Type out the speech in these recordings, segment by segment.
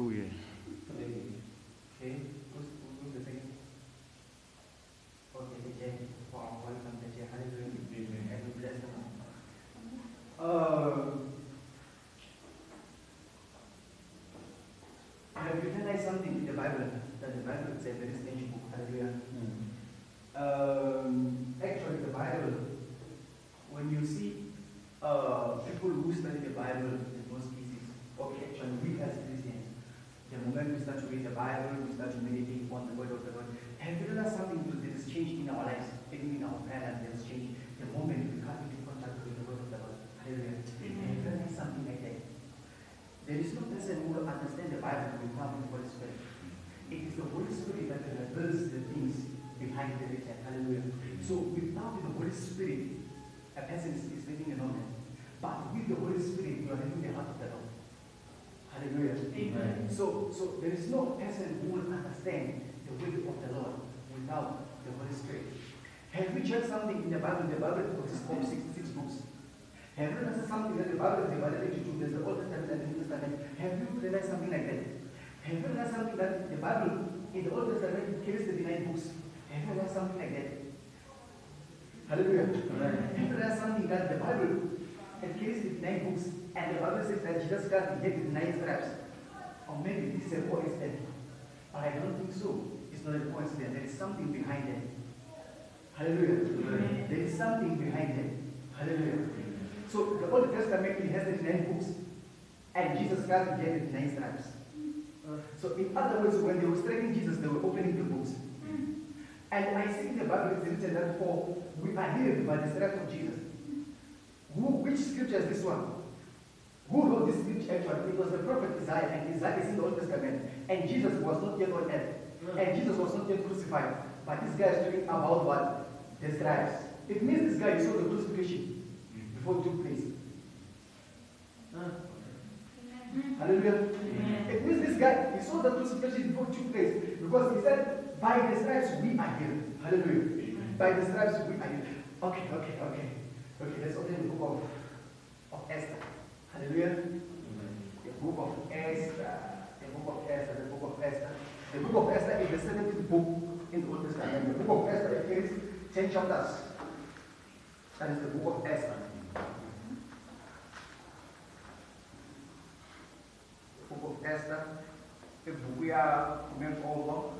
Two, yeah. Okay, who's, who's the second? Okay, teacher, wow, welcome teacher, hallelujah. And we bless them. Uh, I have realized something in the Bible, that the Bible is a very strange book, hallelujah. Um, actually, the Bible, when you see uh, people who study the Bible in most cases, okay, actually, we as Christians, the moment we start to read the Bible, we start to meditate on the word of the Lord, have you realized something that is changed in our lives, even in our prayer life, that has changed the moment we come into contact with the word of the Lord. Hallelujah. Have you realized something like that? There is no person who will understand the Bible without the Holy Spirit. It is the Holy Spirit that reveals the things behind the written. Hallelujah. So without the Holy Spirit, a person is, is living a normal. But with the Holy Spirit, you are living the heart of the Lord. Hallelujah. Amen. So, so there is no person who will understand the will of the Lord without the Holy Spirit. Have we checked something in the Bible? The Bible consists of 66 books. Have you realized something that the Bible is divided into two? There's the Old Testament and the New Testament. Have you realized something like that? Have you realized something that the Bible in the Old Testament carries the nine books? Have you realized something like that? Hallelujah. Have you realized something that the Bible carries the nine books and the Bible says that Jesus Christ the nine stripes? Or maybe this is a coincidence. But I don't think so. It's not a coincidence. There is something behind it. Hallelujah. Amen. There is something behind it. Hallelujah. So the Old Testament it has the nine books, and Jesus Christ the nine stripes. So in other words, when they were striking Jesus, they were opening the books. And I see in the Bible it's written that for we are healed by the stripes of Jesus. Who, which scripture is this one? Who wrote this scripture actually? It was the prophet Isaiah, and Isaiah is in the Old Testament. And Jesus was not yet on earth. And Jesus was not yet crucified. But this guy is talking about what? The stripes. It means this guy saw the crucifixion before it took place. Hallelujah. It means this guy, he saw the crucifixion before it took place. Because he said, by the stripes we are healed. Hallelujah. By the stripes we are healed. Okay, okay, okay. Okay, let's open the book of, of Esther. Hallelujah. The book of Esther. The book of Esther. The book of Esther. The book of Esther is the seventh book in the Old Testament. The book of Esther carries ten chapters. That is the book of Esther. The book of Esther. Ebuku ya kumemkovo.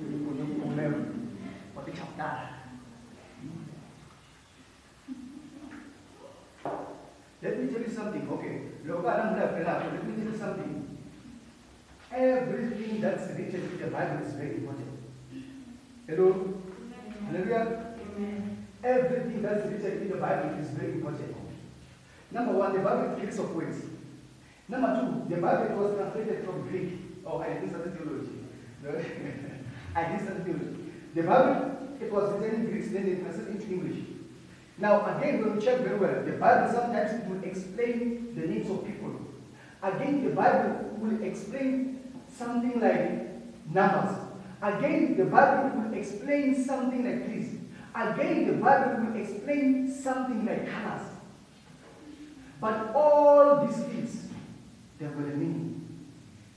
Ebuku kumem. What chapter? Let me tell you something, okay? Let me tell you something. Everything that's written in the Bible is very important. Hello? Hallelujah? Everything that's written in the Bible is very important. Number one, the Bible is of words. Number two, the Bible was translated from Greek. Oh, I didn't study theology. I didn't study theology. The Bible, it was written in Greek, then they translated into English. Now, again, when we check very well, the Bible sometimes will explain the names of people. Again, the Bible will explain something like numbers. Again, the Bible will explain something like trees. Again, the Bible will explain something like colors. But all these things, they have got a meaning.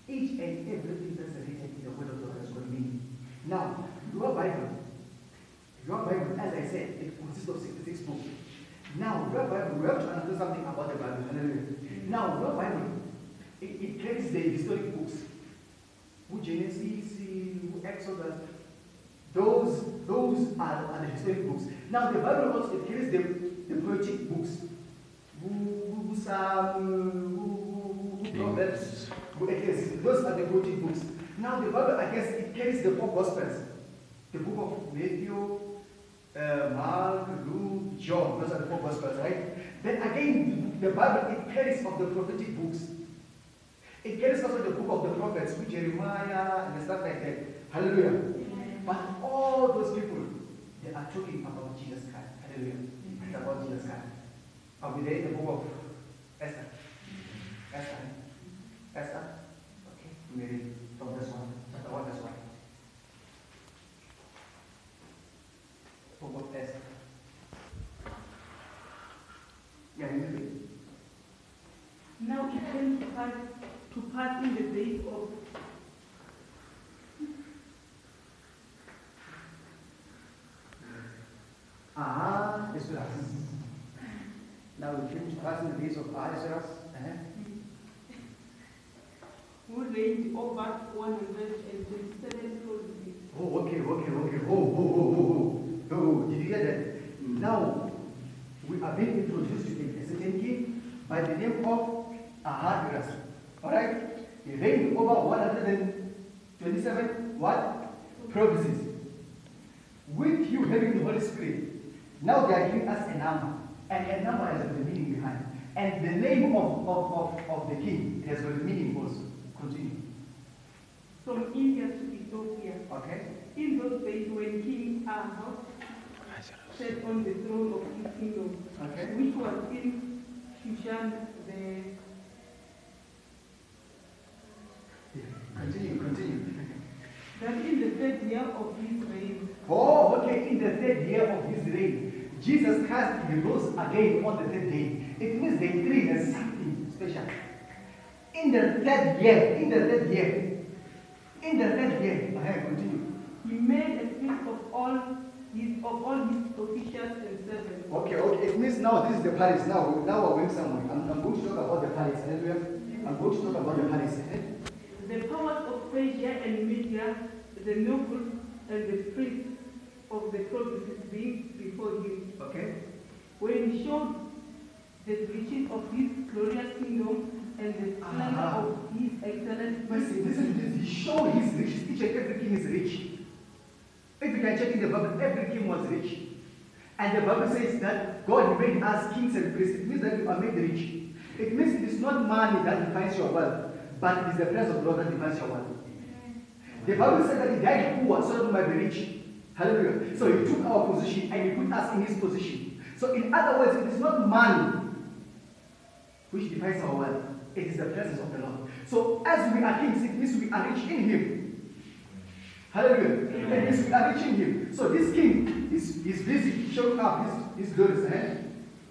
Each and everything that's written in the Word of God has got a meaning. Now, your Bible, your Bible, as I said, it consists of 66 books. Now, your Bible, we have to understand something about the Bible. Hallelujah. Now, your Bible, it, it carries the historic books. Who Genesis, who Exodus, those, those are, are the historic books. Now, the Bible also it carries the, the poetic books. Who, who Psalm, Proverbs, who Ecclesiastes. Those are the poetic books. Now, the Bible, I guess, it carries the four Gospels. The book of Matthew, uh, Mark, Luke, John. Those are the four Gospels, right? Then again, the Bible, it carries of the prophetic books. It carries also the book of the prophets, with Jeremiah and stuff like that. Hallelujah. But all those people, they are talking about Jesus Christ. Hallelujah. It's about Jesus Christ. Are we there in the book of Esther? Mm-hmm. Esther. Esther? Okay. We read from this one. Chapter 1, verse 1. Book of Esther. Yeah, you read. Now it came to pass to pass in the days of Ah, Esdras. Now we finish passing the days of Ahasuerus. Uh-huh. who reigned over 127 provinces. Oh, okay, okay, okay. Oh, oh, oh, oh, oh. Oh, did you hear that? Now, we are being introduced to a certain king by the name of Ahasuerus. Alright? He reigned over 127 what? Provinces. With you having the Holy Spirit, now they are giving us a number. And a number has got a meaning behind. And the name of, of, of, of the king has got a meaning also. Continue. From India to Ethiopia. Okay? In those days when King Ahab sat on the throne of his kingdom, Okay? which was in Shushan, the Continue, continue. that in the third year of his reign, Oh, okay, in the third year of his reign, Jesus Christ he rose again on the third day. It means day three has something special. In the third year, in the third year, in the third year, I have continue. he made a feast of all his of all his officials and servants. Okay, okay, it means now this is the palace. Now, now we're going somewhere. I'm, I'm going to talk about the palace. Hallelujah. I'm going to talk about the palace. The powers of Persia and Media, the nobles and the priests of the provinces being before him, Okay? when he showed the riches of his glorious kingdom and the splendor Ah. of his excellent Listen, listen to this. He showed his riches. Each and every king is rich. If you can check in the Bible, every king was rich. And the Bible says that God made us kings and priests. It means that you are made rich. It means it is not money that defines your wealth, but it is the presence of God that defines your wealth. The Bible said that he died poor so that we might be rich. Hallelujah. So he took our position and he put us in his position. So in other words, it is not money which defines our wealth. It is the presence of the Lord. So as we are kings, it means we are rich in him. Hallelujah. We are rich in him. So this king is, is busy showing up his, his glories. Eh?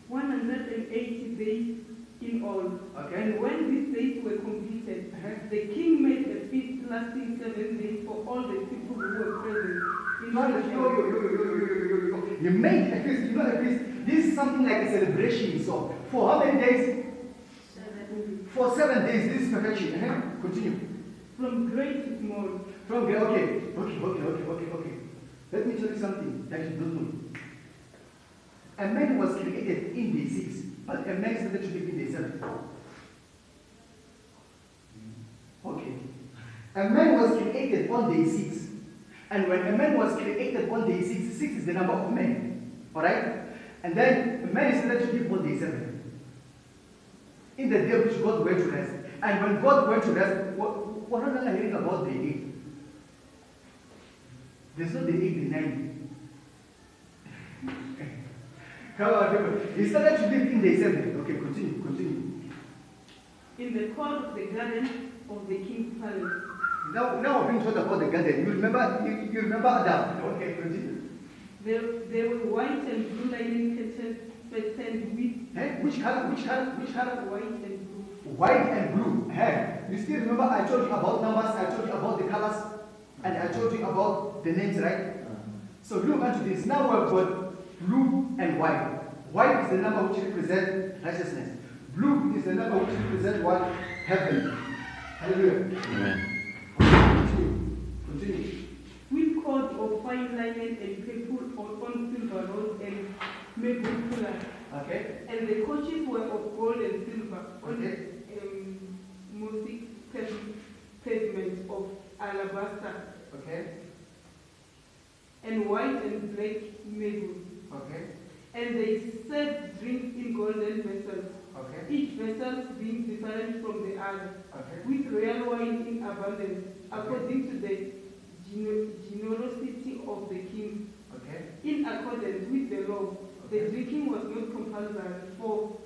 180 days in all. Okay. And when these days were completed, the king made a feast lasting seven days for all the people who were present. in No, no. You made a feast. You know a feast. This is something like a celebration. So for how many days? Seven. For seven days. This is perfection. Eh? Continue. From great to small, From great, okay, okay, okay, okay, okay, okay. Let me tell you something that you don't know. A man was created in day six, but a man started to live in day seven. Okay. A man was created on day six. And when a man was created on day six, six is the number of men. Alright? And then a man is started to live on day seven. In the day which God went to rest. And when God went to rest, what, what are you hearing about the eight? There's no the eight, the nine. Come on, come on. He started to live in day seven. Okay, continue, continue. in the court of the garden of the king's palace. Now, now we're being told about the garden. You remember, you, you remember Adam. Okay, continue. There, there were white and blue linen curtains fastened with Eh? Which color, which color, which color? white and blue. White and blue. Eh? You still remember I told you about numbers, I told you about the colors, and I told you about the names, right? So look at this. Now we've got blue and white. White is the number which represents righteousness. Blue is the number which represents what? Heaven. Hallelujah. Amen. Continue. Continue. With cord of fine linen and purple on, on silver rods and maple pillars. Okay? And the coaches were of gold and silver on Okay. um, mosaic pavement of alabaster Okay? and white and black marble. Okay? And they served drinks in golden vessels, Okay? each vessel being different from the other, Okay? with royal wine in abundance, according to the generosity of the king. Okay? In accordance with the law, the drinking was not compulsory, for,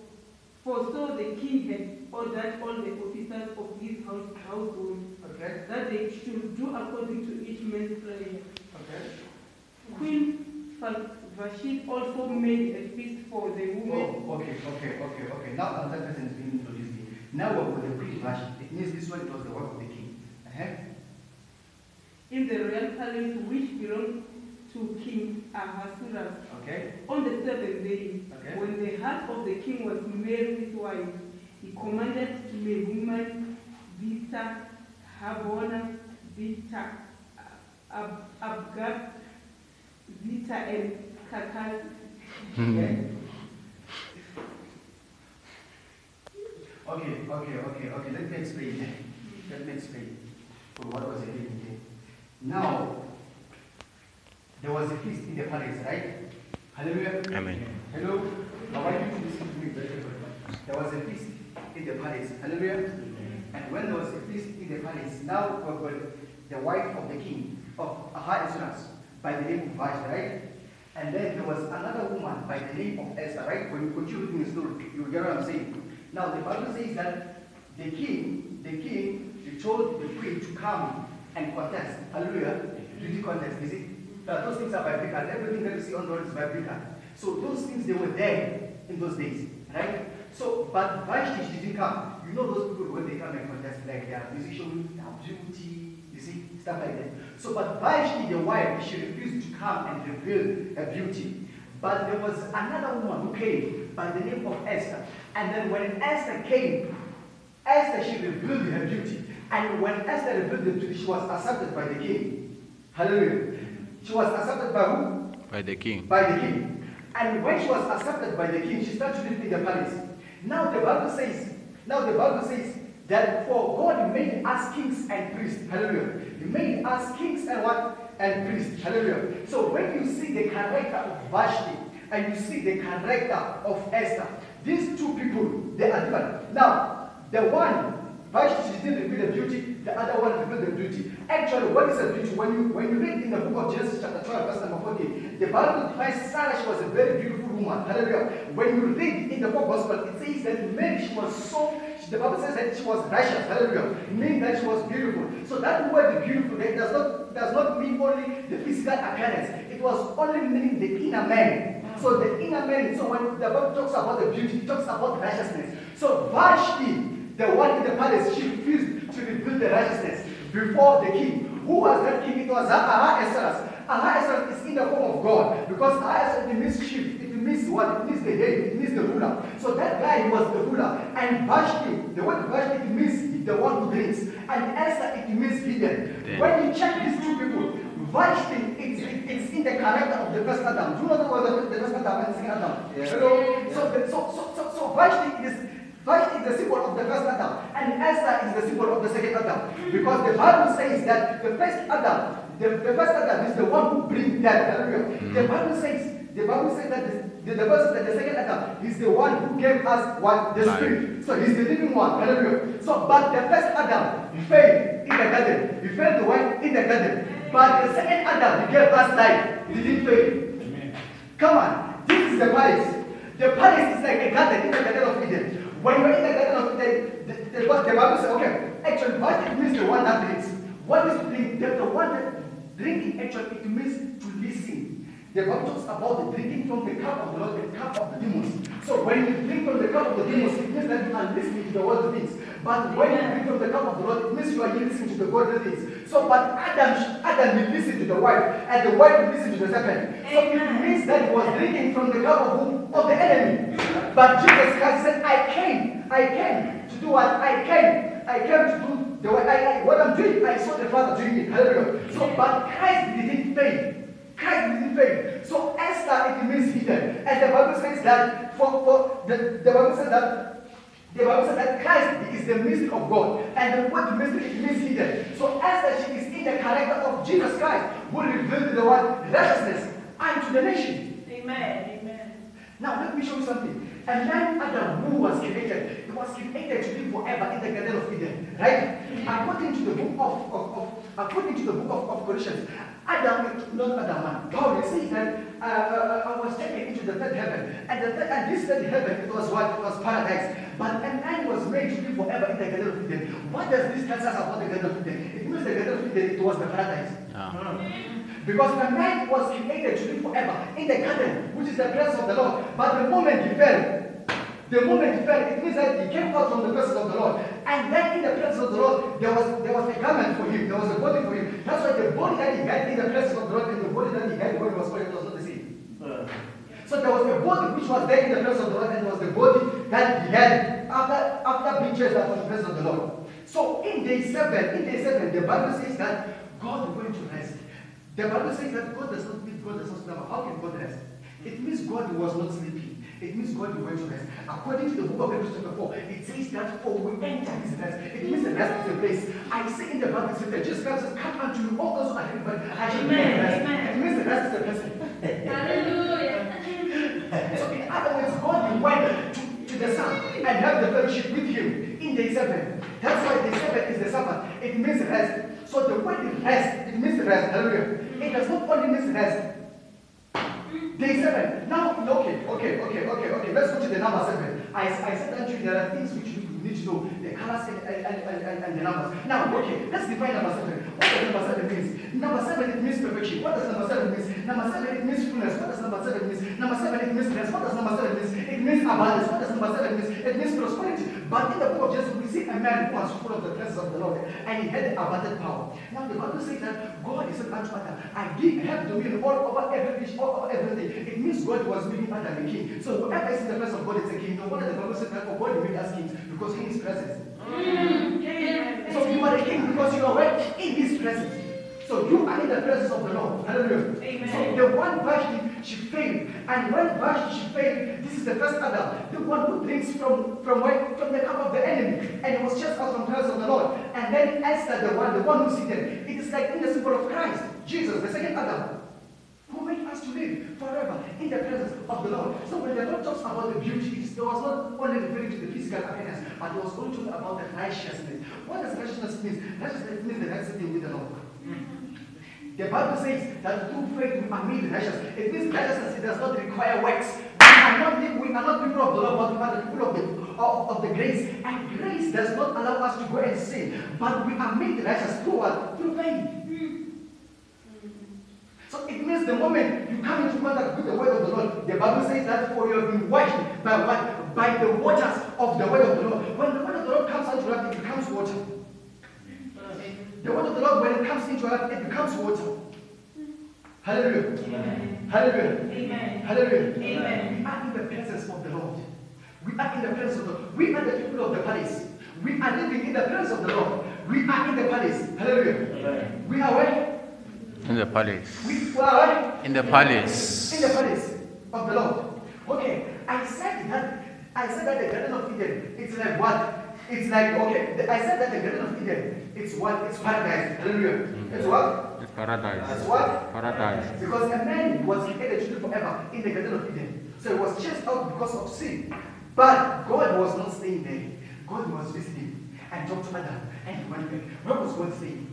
for so the king had ordered all the officers of his house, household Okay? that they should do according to each man's prayer. Okay? Queen Val- Vashti also made a feast for the women. Oh, okay, okay, okay, okay. Now another person is being introduced here. Now we're with the Queen Vashti. means this one it was the work of the king. Uh-huh. in the royal palace which belonged to King Ahasuerus. Okay. On the seventh day, Okay. when the heart of the king was merry with wine, he commanded Mehuman, Vita, Habona, Vita, Ab- Abgab, Vita, and. Okay. Okay, okay, okay, okay. Let me explain. Let me explain. What was happening here? Now, there was a feast in the palace, right? Hallelujah. Amen. Hello. I want you to listen to me very. There was a feast in the palace. Hallelujah. And when there was a feast in the palace, now we've the wife of the king of Ahasuerus by the name of Vashti, right? And then there was another woman by the name of Esther, right? When you continue reading the story, you get what I'm saying. Now the Bible says that the king, the king, he told the queen to come and contest. Hallelujah. Beauty contest, you see? Uh, those things are biblical. Everything that you see on the road is biblical. So those things they were there in those days, right? So, but Vashti didn't come. You know those people when they come and contest, like they are musicians, they are beauty, you see, stuff like that. So, but Vashti, the wife, she refused to come and reveal her beauty. But there was another woman who came by the name of Esther. And then when Esther came, Esther, she revealed her beauty. And when Esther revealed her beauty, she was accepted by the king. Hallelujah. She was accepted by who? By the king. by the king. And when she was accepted by the king, she started to live in the palace. Now the Bible says, now the Bible says that for God made us kings and priests. Hallelujah. He made us kings and what? And priests. Hallelujah. So when you see the character of Vashti and you see the character of Esther, these two people, they are different. Now, the one Vashti, she didn't reveal the beauty, the other one revealed the beauty. Actually, what is a beauty? When you when you read in the book of Genesis chapter 12, verse number 14, the Bible defines Sarah, she was a very beautiful woman. Hallelujah. When you read in the four gospel, it says that Mary, she was so the Bible says that she was righteous, hallelujah, meaning that she was beautiful. So that word beautiful that does not does not mean only the physical appearance, it was only meaning the inner man. So the inner man, so when the Bible talks about the beauty, it talks about righteousness. So Vashti, the one in the palace, she refused to reveal the righteousness before the king. Who was that king? It was Ahasuerus. Ahasuerus is in the form of God because Ahasuerus means chief. What? It means the head. It means the ruler. So that guy was the ruler. And Vashti, the word Vashti, it means the one who drinks. And Esther, it means hidden. Then- When you check these two people, Vashti, it's, it- it's in the character of the first Adam. Do you know the word of the first Adam and second Adam? Yeah. So, so, so, so, so Vashti is Vashti is the symbol of the first Adam, and Esther is the symbol of the second Adam. Because the Bible says that the first Adam, the, the first Adam is the one who brings death. The hmm. Bible says, the Bible says that the, the, the, first, that the second Adam is the one who gave us what? The. Spirit. So he's the living one. Hallelujah. So, but the first Adam, he failed in the garden. He failed the one in the garden. But the second Adam, he gave us life. He didn't fail. Come on, this is the palace. The palace is like a garden in the Garden of Eden. When you're in the Garden of Eden, the, the, the Bible says, okay, actually, what it means the one that drinks. What is drink? The, the one that drinking, actually, it means to listen. The Bible talks about the drinking from the cup of the Lord, the cup of the demons. So when you drink from the cup of the demons, it means that you are listening to the worldly things. But when you drink from the cup of the Lord, it means you are listening to the godly things. So, but Adam, Adam will listen to the wife, and the wife will listen to the serpent. So it means that he was drinking from the cup of? Of the enemy. But Jesus Christ said, I came, I came to do what? I came. I came to do the way I, I what I'm doing. I saw the Father doing it. Hallelujah. So, but Christ didn't fail. Christ didn't fail. So Esther, it means hidden. And the Bible says that for, for the, the Bible says that the Bible says that Christ is the mystery of God. And the word mystery means hidden. So Esther, she is in the character of Jesus Christ, who revealed the word righteousness unto the nation. Amen. Amen. Now let me show you something. And then Adam who was created, he was created to live forever in the Garden of Eden, right? Mm-hmm. According to the book of, of, of according to the book of, of Colossians, Adam, not Adam, man. God says that uh, uh, I was taken into the third heaven, and the third, and this third heaven it was what? It was paradise. But a man was made to live forever in the Garden of Eden. What does this tell us about the Garden of Eden? It means the Garden of Eden it was the paradise. Yeah. Because the man was created to live forever in the garden, which is the presence of the Lord. But the moment he fell, The moment he fell, it means that he came out from the presence of the Lord. And then in the presence of the Lord, there was there was a garment for him, there was a body for him. That's why the body that he had in the presence of the Lord and the body that he had when he was fallen was not the same. So there was a body which was there in the presence of the Lord, and there was the body that he had after after being chased out from the presence of the Lord. So in day seven, in day seven, the Bible says that God went to rest. The Bible says that God does not sleep, God does not slumber. How can God rest? It means God was not sleeping. It means God went to rest. According to the book of Hebrews chapter 4, it says that for we enter his rest. It means the rest is a place. I say in the Bible, it says that Jesus Christ says, Come unto you, all those who are heavy, but I shall give you rest. It means the rest is a person. Hallelujah. So in other words, God went to, to the Son and had the fellowship with him in day seven. That's why the seven is the Sabbath. It means rest. So the word rest, it means rest. Hallelujah. It does not only mean rest. Day seven. Now, okay, okay, okay, okay, okay. Let's go to the number seven. I, I said that you, there are things which you need to know, the colors and, and, and, and, and the numbers. Now, okay, let's define number seven. What does number seven mean? Number seven, it means perfection. What does number seven mean? Number seven, it means fullness. What does number seven mean? Number seven, it means rest. What does number seven mean? It means abundance. What does number seven mean? It means prosperity. But in the book of Genesis, we see a man who was full of the presence of the Lord, and he had abundant power. Now, the Bible says that God is an Adam. I give have dominion all over every fish, all over everything. It means God was making Adam a king. So whoever is in the presence of God is a king. No wonder the Bible says that for God he made us kings because in his presence. So you are a king because you are right in his presence. So you are in the presence of the Lord. Hallelujah. Amen. So the one Vashti, she failed. And when Vashti, she failed, this is the first Adam, the one who drinks from, from, where, from the cup of the enemy. And he was just out from the presence of the Lord. And then Esther, the one, the one who seated. It is like in the symbol of Christ, Jesus, the second Adam who made us to live forever in the presence of the Lord. So when the Lord talks about the beauty, it was not only referring to the physical appearance, but it was also about the righteousness. What does righteousness mean? Righteousness means the right sitting with the Lord. Mm. The Bible says that through faith we are made righteous. It means righteousness does not require works. We are not, we are not people of the law, but we are the people of the, of, of the grace. And grace does not allow us to go and sin, but we are made righteous through what? Through faith. So it means the moment you come into contact with the word of the Lord, the Bible says that for you have been washed by what? By the waters of the word of the Lord. When the word of the Lord comes out to us, it becomes water. The word of the Lord, when it comes into us, it becomes water. Hallelujah. Hallelujah. Amen. Hallelujah. Amen. We are in the presence of the Lord. We are in the presence of the Lord. We are the people of the palace. We are living in the presence of the Lord. We are in the palace. Hallelujah. We are where? In the palace. We are where? In the palace. In the palace of the Lord. Okay, I said that I said that the Garden of Eden, it's like what? It's like okay, I said that the Garden of Eden, it's what? It's paradise. Hallelujah. Mm. It's what? It's paradise. It's what? Paradise. Because a man was created to live forever in the Garden of Eden. So he was chased out because of sin. But God was not staying there. God was visiting and talked to Adam and he went back. Where was God staying?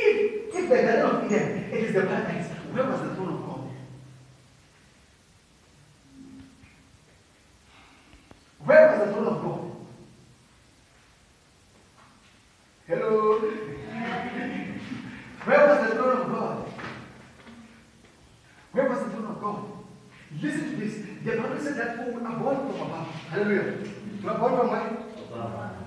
If, if the Garden of Eden, it is the paradise, where was the throne of God? Where was the throne of God? Hello? Where was the throne of God? Where was the throne of God? Listen to this. The Bible said that for we are born from above. Hallelujah. We are born from where?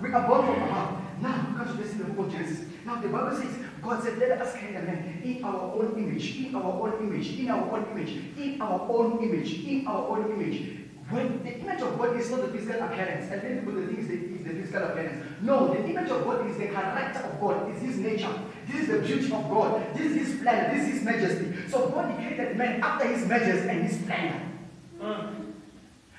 We are born from above. Now, look at this in the book of Genesis. Now, the Bible says, God said, Let us create a man in our own image, in our own image, in our own image, in our own image, in our own image. When the image of God is not the physical appearance, and many people think it's the, physical appearance. No, the image of God is the character of God, it's His nature. This is the beauty of God. This is His splendor. This is His majesty. So God created man after His majesty and His splendor.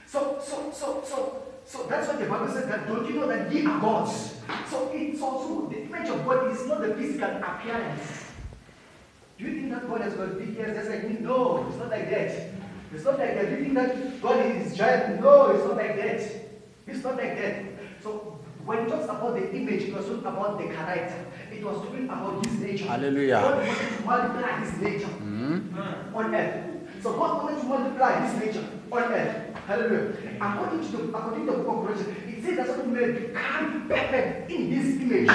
So, so, so, so, so that's what the Bible says that don't you know that ye are gods? So it's also the image of God is not the physical appearance. Do you think that God has got big ears just like me? No, it's not like that. It's not like that. Do you think that God is giant? No, it's not like that. It's not like that. So when it talks about the image, it was talking about the character. It was talking about his nature. Hallelujah. God wanted to multiply his nature Hmm? on earth. So God wanted to multiply his nature on earth. Hallelujah. According to the according to the book of Revelation, it says that something may become perfect in his image.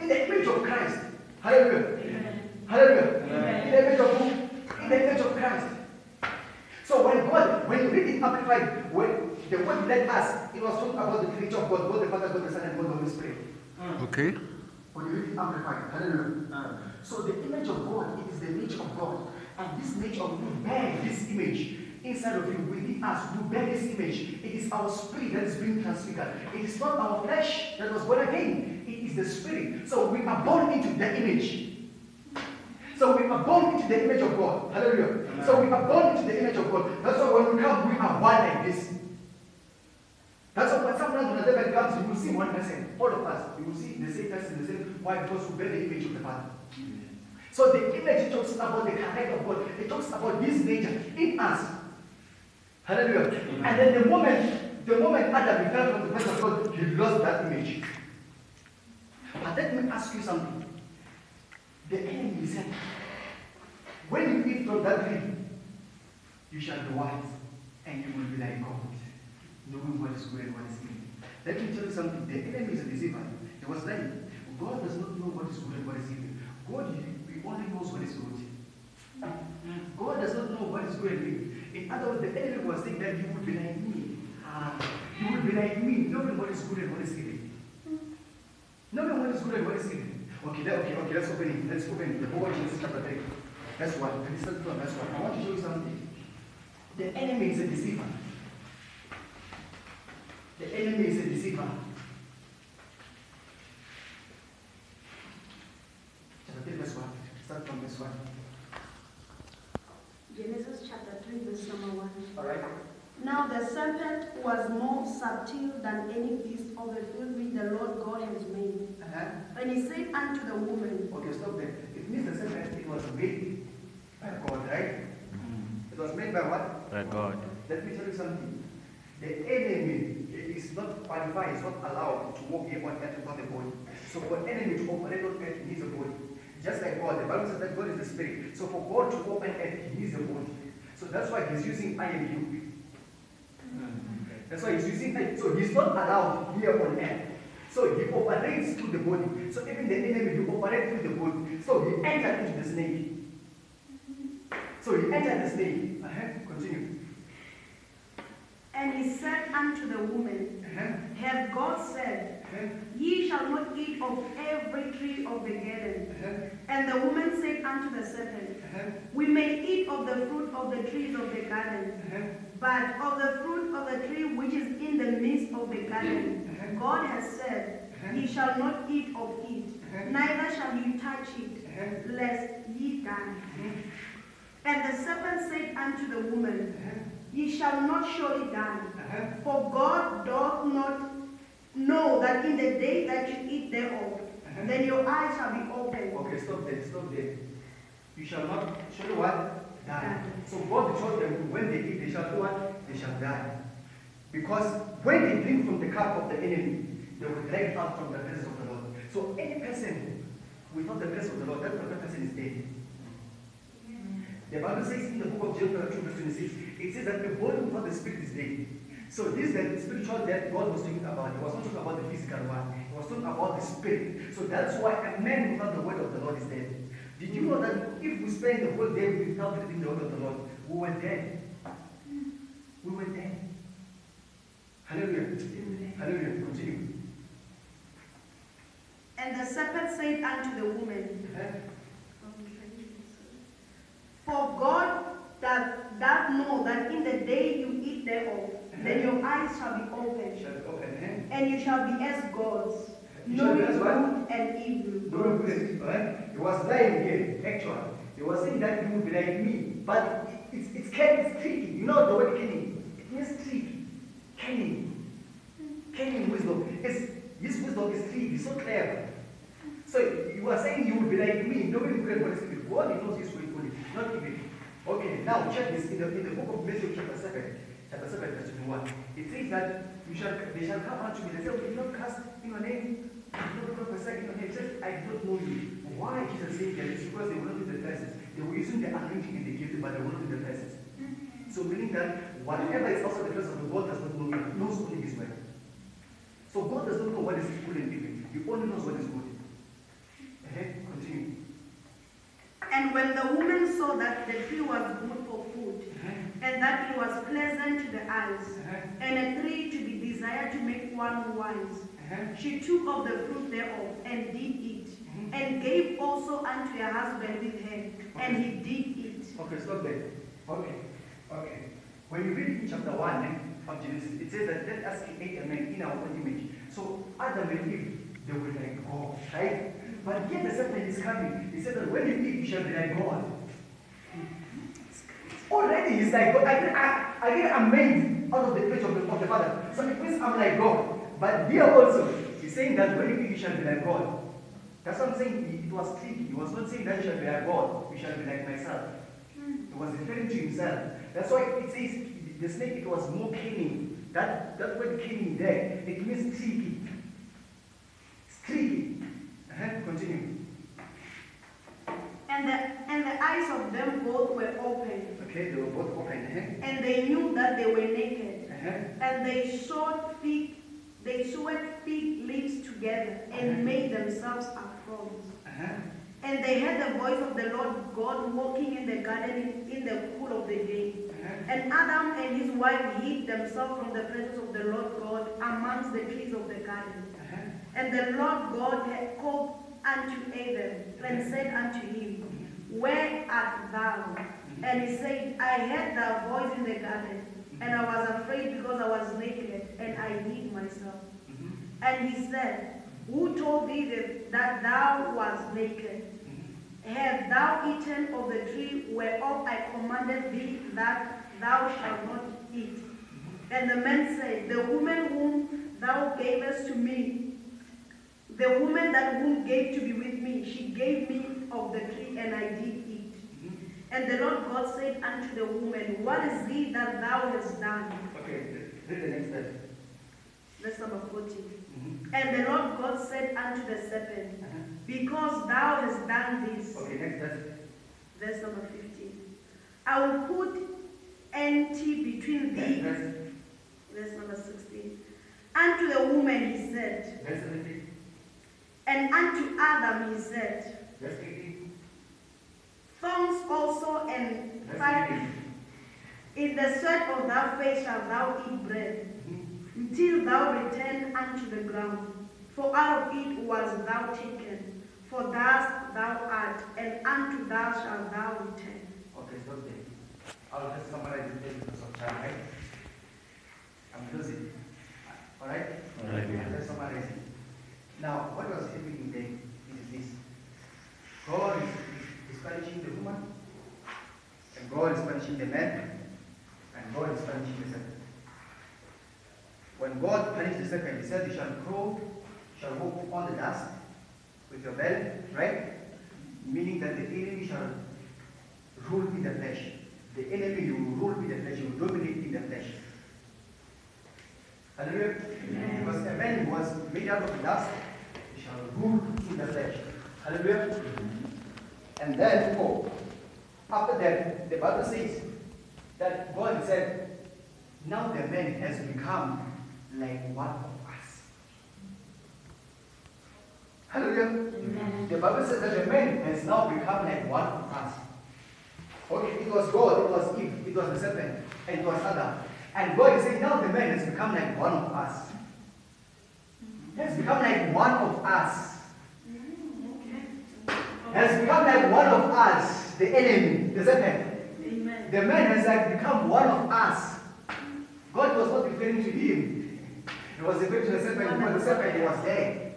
In the image of Christ. Hallelujah. Hallelujah. In the image of who? In the image of Christ. So when God, when you read in Amplified Amplified, when the word let us, it was talking about the creature of God, God the Father, God the Son, and God the Holy Spirit. Mm. Okay. When you read it amplified, hallelujah. Mm. So the image of God, it is the nature of God. And this nature of you bear this image inside of you, within us, you bear this image. It is our spirit that is being transfigured. It is not our flesh that was born again. It is the spirit. So we are born into the image. So we are born into the image of God. Hallelujah. So we are born into the image of God. That's why when we come, we are one like this. That's why sometimes when the devil comes, you will see one person. All of us, you will see the same person, the same. Why? Because we bear the image of the Father. So the image talks about the character of God. It talks about His nature in us. Hallelujah. And then the moment, the moment Adam fell from the presence of God, he lost that image. But let me ask you something. The enemy said, when you eat from that tree, you shall be wise, and you will be like God, knowing what is good and what is evil. Let me tell you something. The enemy is a deceiver. He was lying. God does not know what is good and what is evil. God he, only knows what is good. God does not know what is good and evil. In other words, the enemy was saying that you would be like me. Ah, you would be like me, knowing what is good and what is evil. Knowing what is good and what is evil. Okay, that, okay, okay, let's open it. Let's open it. The book of Genesis chapter 3. That's one. Start from that's one. I want to show you something. The enemy is a deceiver. The enemy is a deceiver. Chapter 3, verse 1. Start from verse 1. Genesis chapter 3, verse number 1. Alright? Now the serpent was more subtle than any beast of the field which the Lord God has made. Uh-huh. And he said unto the woman, Okay, stop there. It means the serpent, it was made by God, right? It was made by what? By God. Let me tell you something. The enemy is not qualified, is not allowed to walk here on earth without a body. So for an enemy to operate on earth, he needs a body. Just like God, the Bible says that God is the spirit. So for God to open earth, he needs a body. So that's why he's using I and you. That's why he's using I. So he's not allowed here on earth. So he operates through the body. So even the enemy, he operates through the body. So he entered into the snake. So he entered the snake. Uh-huh. Continue. And he said unto the woman, Uh-huh. Have God said, Uh-huh. Ye shall not eat of every tree of the garden? Uh-huh. And the woman said unto the serpent, Uh-huh. We may eat of the fruit of the trees of the garden, Uh-huh. But of the fruit of the tree which is in the midst of the garden. God has said, Ye shall not eat of it, neither shall you touch it, lest ye die. And the serpent said unto the woman, Ye shall not surely die, for God doth not know that in the day that you eat thereof, then your eyes shall be opened. Okay, stop there, stop there. You shall not, shall what? Die. So God told them when they eat, they shall do what? They shall die. Because when they drink from the cup of the enemy, they will drag out from the presence of the Lord. So any person without the presence of the Lord, that person is dead. The Bible says in the book of Job, chapter 2, verse 26, it says that the body without the spirit is dead. So this is the spiritual death God was talking about. He was not talking about the physical one. He was talking about the spirit. So that's why a man without the word of the Lord is dead. Did you know that if we spend the whole day without reading the word of the Lord, we were dead? We were dead. Hallelujah. Hallelujah. Continue. And the serpent said unto the woman, Huh? For God doth, doth know that in the day you eat thereof, then uh-huh. your eyes shall be opened, Shall we open hand? and you shall be as gods, You shall be knowing good and evil. Don't do it, right? He was lying here, actually. He was saying that you would be like me, but it, it's, it's, cunning, it's tricky. You know the word cunning? It means tricky. Cunning. Cunning wisdom. It's, his wisdom is tricky, so clever. So you are saying you would be like me, knowing good what is evil. God knows his way fully, not evil. Okay, now check this in the, in the book of Matthew chapter 7, chapter 7, verse 21. It says that you shall, they shall come unto me, they say, we do not cast in your name, not prophesy in your name. It says, I do not know you. Why Jesus said that? It's because they will not do the presence. They were using the anointing and the gift, but they will not do the presence. So meaning that whatever is outside the presence of God does not know you, knows only his word. So God does not know what is good and evil. He only knows what is good. Okay, continue. And when the woman saw that the tree was good for food, and that it was pleasant to the eyes, and a tree to be desired to make one wise. Uh-huh. She took of the fruit thereof and did eat, Mhm. and gave also unto her husband with her, and he did eat. Okay, stop there. Okay, okay. When you read in chapter 1 eh, of Genesis, it says that let us create a man in our own image. So Adam and Eve, they were like God, right? But yet the serpent is coming. He said that when you eat, you shall be like God. Already he's like God. I get, I, I get amazed out of the place of the, of the Father. So it means I'm like God. But here also, he's saying that when you shall be like God. That's what I'm saying. It was tricky. He was not saying that you shall be like God. You shall be like myself. He was referring to himself. That's why it says the snake it was more cunning. That that word cunning there, it means tricky. It's tricky. Uh-huh. Continue. And the, and the eyes of them both were open. Okay, they were both open. Uh-huh. and they knew that they were naked. Uh-huh. And they sewed fig, they sewed fig leaves together and made themselves aprons. Uh-huh. And they heard the voice of the Lord God walking in the garden in, in the cool of the day. Uh-huh. And Adam and his wife hid themselves from the presence of the Lord God amongst the trees of the garden. Uh-huh. And the Lord God had called unto Adam and said unto him, Where art thou? And he said, I heard thy voice in the garden, and I was afraid because I was naked, and I hid myself. Mhm. And he said, Who told thee that, that thou wast naked? Mhm. Have thou eaten of the tree whereof I commanded thee that thou shalt not eat? And the man said, The woman whom thou gavest to me, the woman that whom gave to be with me, she gave me of the tree, and I did eat. Mhm. And the Lord God said unto the woman, What is thee that thou hast done? Okay, read the next verse. Verse number 14. Mhm. And the Lord God said unto the serpent, Uh-huh. Because thou hast done this, Okay, next verse. verse number 15, I will put enmity between thee, verse. verse number 16. Unto the woman he said, Verse 17. and unto Adam he said, Verse 18. Thorns also and fire in the sweat of thy face shalt thou eat bread, Until thou return unto the ground. For out of it was thou taken, for thus thou art, and unto thou shalt thou return. Okay, stop there. I'll just summarize it there because of time, right? I'm closing. Alright? Alright, yeah. I'll just summarize it. Now, what was happening then is this. God is, is, is punishing the woman, and God is punishing the man, and God is punishing the serpent. When God punished the serpent, he said, You shall crawl, shall walk on the dust with your belly, right? Meaning that the enemy shall rule in the flesh. The enemy will rule in the flesh, you will dominate in the flesh. Hallelujah. Because a man who was made out of dust, he shall rule in the flesh. Hallelujah. And then, oh, after that, the Bible says that God said, now the man has become like one of us. Hallelujah. The Bible says that the man has now become like one of us. Okay, it was God, it was Eve, it was the serpent, and it was Adam. And God is saying, now the man has become like one of us. He has become like one of us. Has become like one of us, the enemy, the serpent. Amen. The man has like become one of us. God was not referring to him. He was the serpent because the serpent was there.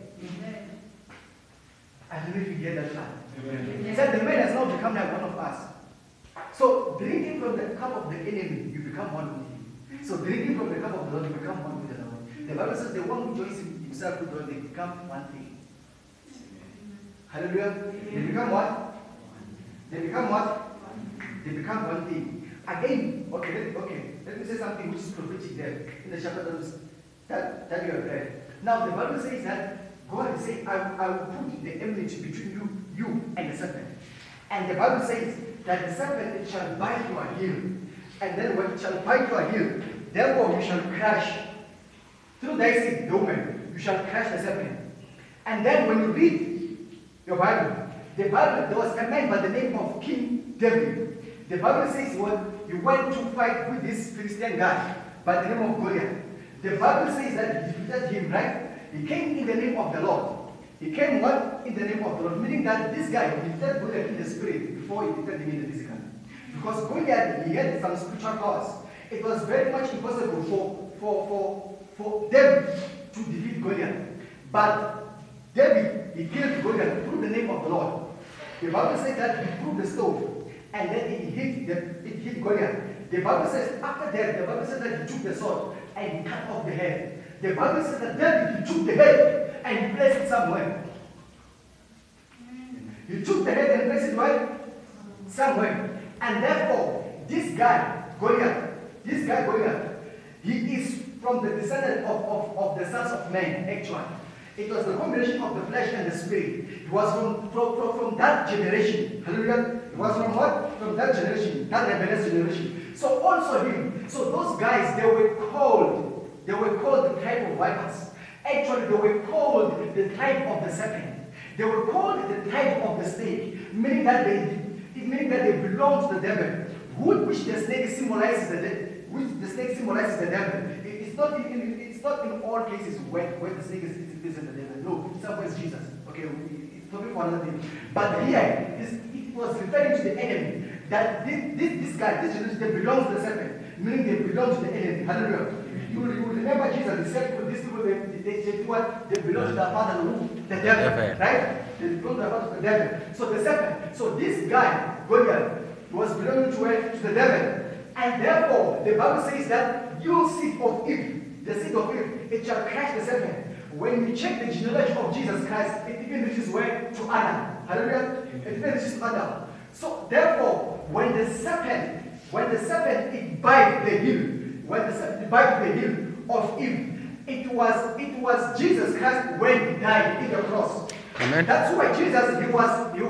I don't know if you get that part. He said the man has now become like one of us. So drinking from the cup of the enemy, you become one with him. So drinking from the cup of the Lord, you become one with the Lord. The Bible says the one who joins himself with the Lord, they become one thing. Hallelujah. They become what? They become what? They become one thing. Again, okay, let, okay, let me say something which is prophetic there in the chapter that, was, that, you have read. Now the Bible says that God saying, I, I will put the enmity between you, you and the serpent. And the Bible says that the serpent shall bite your heel. And then when it shall bite your heel, therefore you shall crush. Through thy seed, the woman, you shall crush the serpent. And then when you read your Bible, the Bible, there was a man by the name of King David. The Bible says what he went to fight with this Philistine guy by the name of Goliath. The Bible says that he defeated him, right? He came in the name of the Lord. He came what? In the name of the Lord. Meaning that this guy defeated Goliath in the spirit before he defeated him in the physical. Because Goliath, he had some spiritual powers. It was very much impossible for, for, for, for David to defeat Goliath. But David, he killed Goliath through the name of the Lord. The Bible says that he threw the stone and then he hit, the, it hit Goliath. The Bible says after that, the Bible says that he took the sword and cut off the head. The Bible says that David he took the head and placed it somewhere. He took the head and placed it where? Somewhere. And therefore, this guy, Goliath, this guy Goliath, he is from the descendant of, of, of the sons of men, actually. It was the combination of the flesh and the spirit. It was from, from, from, from that generation. Hallelujah. It was from what? From that generation, that rebellious generation. So also him. So those guys, they were called, they were called the type of vipers. Actually, they were called the type of the serpent. They were called the type of the snake, meaning that they, meaning that they belong to the devil, which the snake symbolizes the which the snake symbolizes the devil. It, it's not in, it's not in all cases where, where the snake is, is, the devil. No, somewhere is Jesus. Okay, it's talking for another thing. But here, it was referring to the enemy. That this, this, this guy, this generation, they belong to the serpent, meaning they belong to the enemy. Hallelujah. You will, you will remember Jesus, he said to these people, they, they, they do what? They belong to their father, who? The devil. Devil. Right? They belong to their father, the devil. So the serpent, so this guy, Goliath, was belonging to, where? to the devil. And therefore, the Bible says that you seed of Eve, the seed of Eve, it shall crush the serpent. When we check the genealogy of Jesus Christ, it even reaches where? To Adam. Hallelujah. It even reaches to Adam. So therefore, when the serpent, when the serpent it bite the heel, when the serpent bite the heel of Eve, it was it was Jesus Christ when he died in the cross. Amen. That's why Jesus he was he,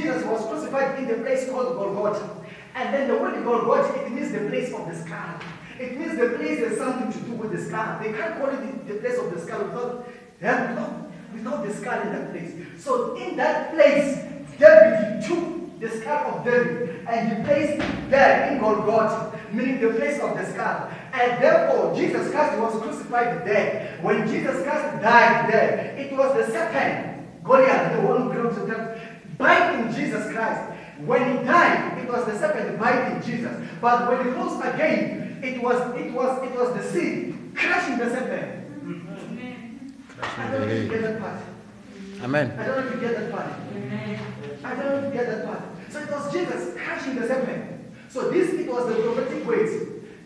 Jesus was crucified in the place called Golgotha. And then the word Golgotha, it means the place of the skull. It means the place has something to do with the skull. They can't call it the, the place of the skull without, without, without the skull in that place. So in that place, David took the skull of David and he placed it there in Golgotha, meaning the place of the skull. And therefore, Jesus Christ was crucified there. When Jesus Christ died there, it was the serpent, Goliath, the one who belongs to them, biting Jesus Christ. When he died, it was the serpent biting Jesus. But when he rose again, it was it was it was the seed crushing the serpent. Amen. I don't know if you get that part. Amen. I don't know if you get that part. I don't know if you get that part. So it was Jesus crushing the serpent. So this it was the prophetic words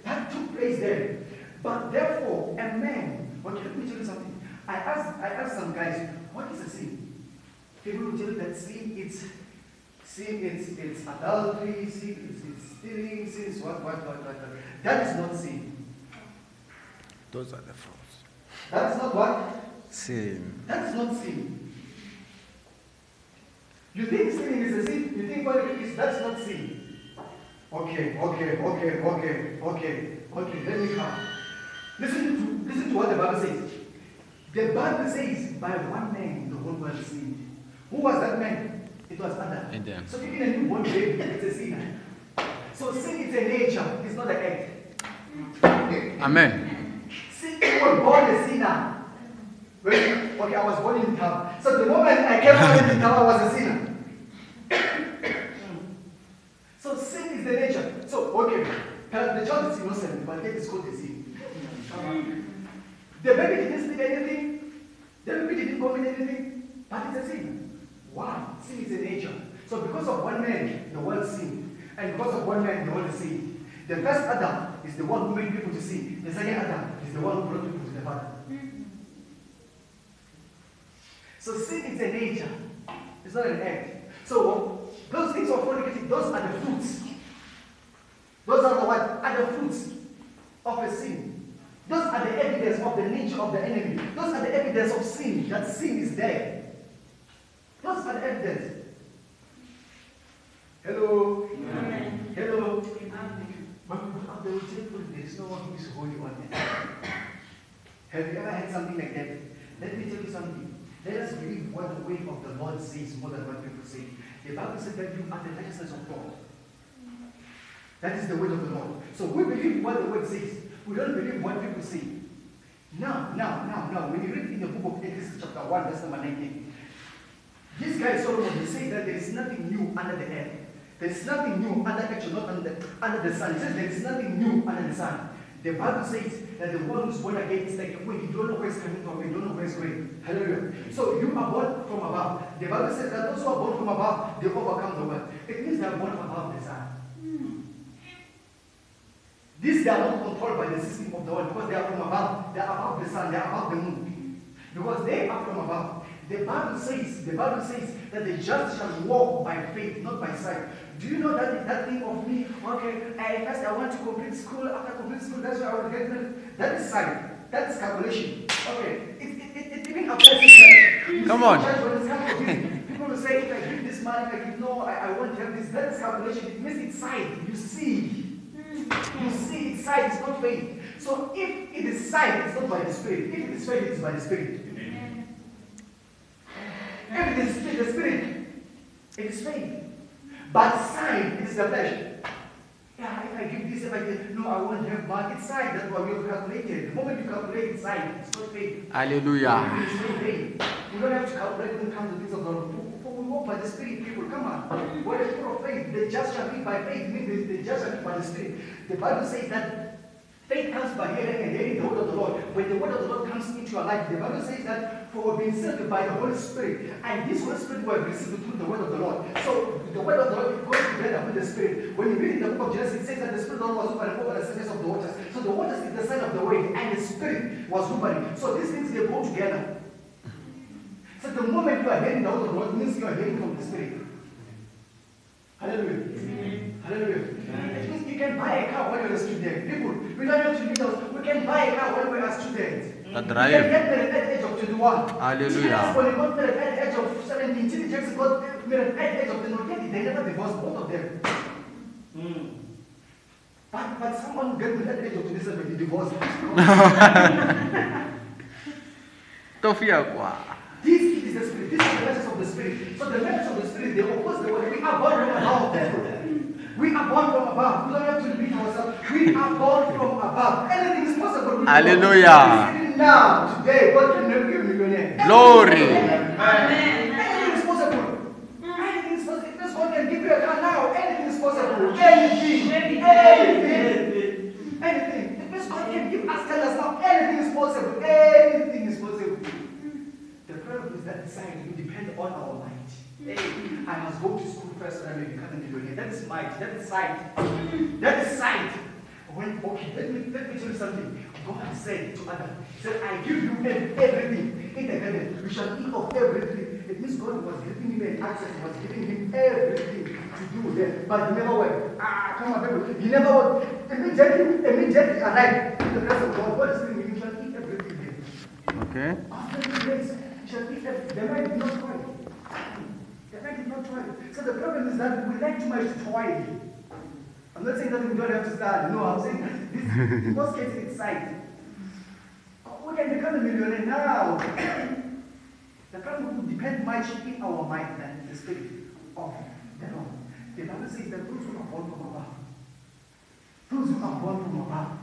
that took place there. But therefore, a man. Okay, let me tell you something. I asked I asked some guys, what is a sin? People will tell you that sin it's sin it's it's adultery, sin it's, it's stealing, sin is what what what what. what. That is not sin. Those are the fruits. That is not what? Sin. That's not sin. You think sinning is a sin? You think what it is? That's not sin. Okay, okay, okay, okay, okay, okay. Let me come. Listen to listen to what the Bible says. The Bible says, by one man the whole world is sinned. Who was that man? It was Adam. Adam. So even a newborn baby, it's a sinner. So sin is a nature, it's not an act. Amen. Sin you were born a sinner. Okay, I was born in town. So the moment I came out in town, I was a sinner. so sin is the nature. So, okay, the child is innocent, but yet it's called a sin. The baby didn't steal anything. The baby didn't commit anything, but it's a sin. Why? Sin is a nature. So because of one man, the world sinned. And because of one man, the world sinned. The first Adam is the one who made people to sin. The second Adam is the one who brought people to the Father. So sin is a nature. It's not an act. So those things of fornicating, those are the fruits. Those are the what? Are the fruits of a sin. Those are the evidence of the nature of the enemy. Those are the evidence of sin, that sin is there. Those are the evidence. Hello? Amen. Hello? But without the there is no one who is holy on earth. Have you ever had something like that? Let me tell you something. Let us believe what the way of the Lord says more than what people say. The Bible says that you are the righteousness of God. That is the word of the Lord. So we believe what the word says. We don't believe what people say. Now, now, now, now, when you read in the book of Exodus chapter 1, verse number 19, this guy Solomon, he says that there is nothing new under the earth. There is nothing new under actually not under under the sun. He says there is nothing new under the sun. The Bible says that the one who's born again is like when you don't know where it's coming from, you don't know where it's going. Hallelujah. So you are born from above. The Bible says that those who are born from above, they overcome the world. It means they are born above the sun. These they are not controlled by the system of the world because they are from above. They are above the sun. They are above the moon. Because they are from above. The Bible says, the Bible says that the just shall walk by faith, not by sight. Do you know that that thing of me? Okay, I first I want to complete school. After complete school, that's why I will get married. That is sight. That is calculation. Okay, it it it, it even applies to church. Come on. Church, when to people will say, if I give this money, if I give no, I, I want to have this. That is calculation. It means it's sight. You see. You mm-hmm. see, it's sight, it's not faith. So if it is sight, it's not by the Spirit. If it is faith, it is by the Spirit. If it is spirit, the Spirit, it is faith. But sight, it is the flesh. Yeah, if I give this, if I give, no, I won't have money. It's sight, that's what we have calculated. The moment you calculate, it's sight, it's not faith. Hallelujah. It is not faith. We don't have to calculate when it comes to things of the Lord. For we walk by the Spirit, people, come on. What is full of faith? The just shall live by faith, means the, the just shall live by the Spirit. The Bible says that faith comes by hearing and hearing the word of the Lord. When the word of the Lord comes into your life, the Bible says that for we've been sealed by the Holy Spirit, and this Holy Spirit was received through the word of the Lord. So the word of the Lord goes together with the Spirit. When you read in the book of Genesis, it says that the Spirit of the Lord was hovering over the surface of the waters. So the waters is the sign of the wave, and the Spirit was hovering. So these things they go together. So the moment you are hearing the word of the Lord, means you are hearing from the Spirit. Hallelujah. Hallelujah. It means you can buy a car when you're a student. People, we don't have to leave us. We can buy a car when we're a student. A You drive. can get married at the 21. Hallelujah. Jesus, when he got married at the of 17, Chili Jackson got married at the age of 10. They never divorced, both of them. But, but someone get married at the age of 27, he divorced. Tofia kwa. This is the spirit. This is the message of the spirit. So the message of the spirit, they oppose the word. We are born from above. We are born from above. We don't have to repeat ourselves. We are born from above. Anything is possible. Hallelujah. Now, today, God can you a millionaire. Glory. Anything is possible. Anything is possible. Because God can give you a car now. Anything is possible. Anything. Anything. Anything. Because God can give us tell us now. Anything is possible. Anything is possible. The problem is that side we depend on our might. I must go to school first and I may become a millionaire. That is might. That is sight. That is sight. When okay, let me let me tell you something. God said to Adam, He said, I give you ev- everything in the garden. You shall eat of everything. It means God was giving him an access, He was giving him everything to do there. But he never went. Ah, come on, people. He never went. Immediately, immediately arrived in the presence of God. God is saying, You shall eat everything there. Okay. After three days, you shall eat everything. The man did not toil. The man did not toil. So the problem is that we like too much to toil. I'm not saying that we don't have to start. No, I'm saying that this, in most cases, it's sight. We can become a millionaire now. the problem will depend much in our mind than the spirit of the Lord. The Bible says that those who are born from above, those who are born from above,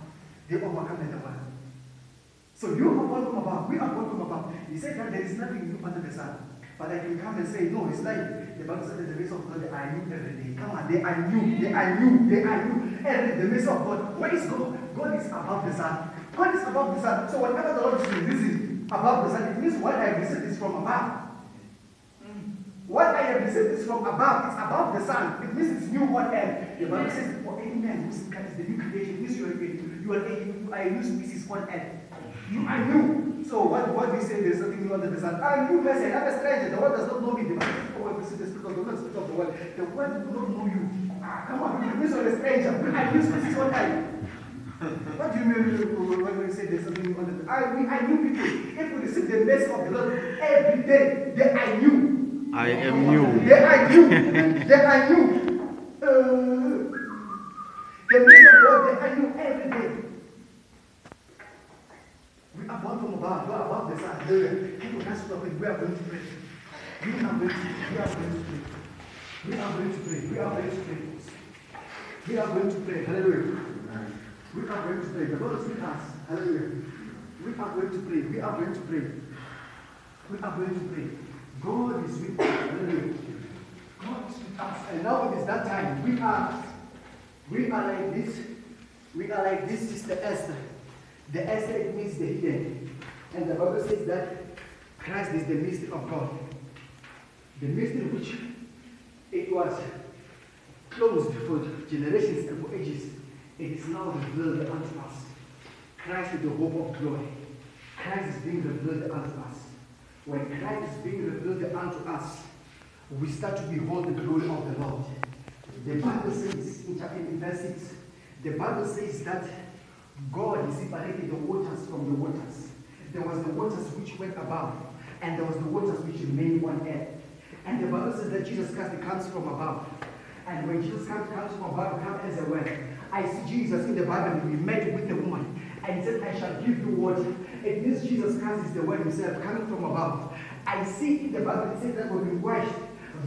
they overcome the world. So you are born from above. We are born from above. He said that there is nothing new under the sun. But I can come and say, no, it's like the Bible said that the ways of God they are new every day. Come on, they are new, they are new, they are new. Every the ways of God. Where is God? God is above the sun. God is above the sun. So whatever the Lord is releasing above the sun, it means what I have received is from above. What I have received is from above. It's above the sun. It means it's new on earth. The Bible says, for any man who is the new creation, means you are, you are, a, you are a new species on earth. You are new. So what, what we say, there's nothing new under the sun. I'm new person. I'm a stranger. The world does not know me. The Bible says, oh, I receive the spirit of the Lord, spirit of the world. The world does not know you. Ah, come on. You're a stranger. A new species on earth. What do you mean when we say there's something new under the I, we are new people. If we receive the message of the Lord every day, they are new. I am new. They are new. They are new. Uh, the message of God, they are new every day. We are born from above. We are above the sun. Hallelujah. People, that's what we are going to pray. We are going to pray. We are going to pray. We are going to pray. We are going to pray. We are going to pray. Hallelujah. We are going to pray. The Lord is with us. Hallelujah. We are going to pray. We are going to pray. We are going to pray. God is with us. Hallelujah. God is with us. And now it is that time. We are we are like this. We are like this, Sister Esther. The Esther means the hidden. And the Bible says that Christ is the mystery of God. The mystery which it was closed for generations and for ages. It is now revealed unto us. Christ is the hope of glory. Christ is being revealed unto us. When Christ is being revealed unto us, we start to behold the glory of the Lord. The Bible says in chapter verse 6, the Bible says that God separated the waters from the waters. There was the waters which went above, and there was the waters which remained on earth. And the Bible says that Jesus Christ comes from above. And when Jesus comes, comes from above, comes as a word. I see Jesus in the Bible, when he met with the woman and he said, I shall give you water. It means Jesus Christ is the word himself coming from above. I see in the Bible, it says that we'll be washed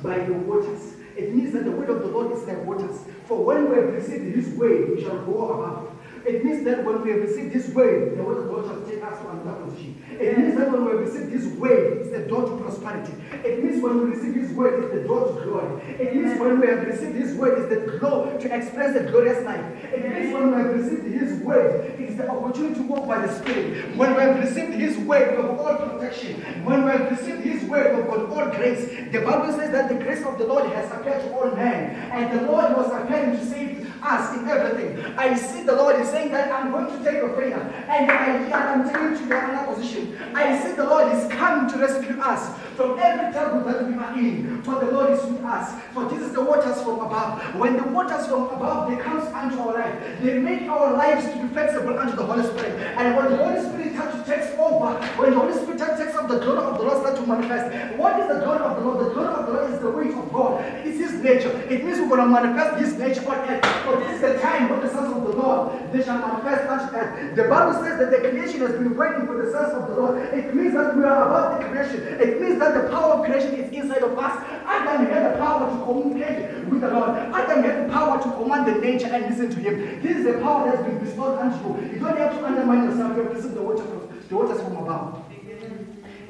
by the waters. It means that the word of the Lord is like waters. For when we have received his way, we shall go above. It means that when we have received this way, the word of the Lord shall take us to another position. It means that when we receive this word, it's the door to prosperity. It means when we receive this word, it's the door to glory. It means when we have received this word, it's the glow to express the glorious life. It means when we have received his word, it is the opportunity to walk by the Spirit. When we have received his word, have all protection. When we have received his word, got all grace. The Bible says that the grace of the Lord has appeared to all men, and the Lord was appearing to save us in everything. I see the Lord is saying that I'm going to take your prayer, and I am taking to another position. I see the Lord is coming to rescue us from every trouble that we are in. For the Lord is with us. For this is the waters from above. When the waters from above they comes unto our life, they make our lives to be flexible unto the Holy Spirit. And when the Holy Spirit starts to takes over, when the Holy Spirit takes up the glory of the Lord start to manifest. What is the glory of the Lord? The glory of the Lord is the weight of God. It's His nature. It means we're going to manifest His nature on earth. For this is the time when the sons of the Lord they shall manifest unto earth. The Bible says that the creation has been waiting for the sons of the Lord. It means that we are above the creation. It means that the power of creation is inside of us. Adam had the power to communicate with the Lord. Adam had the power to command the nature and listen to Him. This is the power that's been bestowed unto you. You don't have to undermine yourself. You have to receive the water from, the waters from above.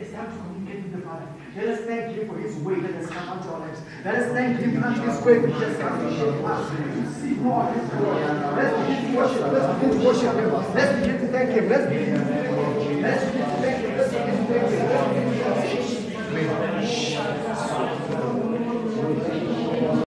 It's time to communicate with the Father. Let us thank Him for His way that has come unto our lives. Let us thank Him unto His way which has come to shape us to see more of His glory. Let's begin to worship. Let's begin to worship Him. Let's begin to thank Him. Let's begin to thank Him. Let's begin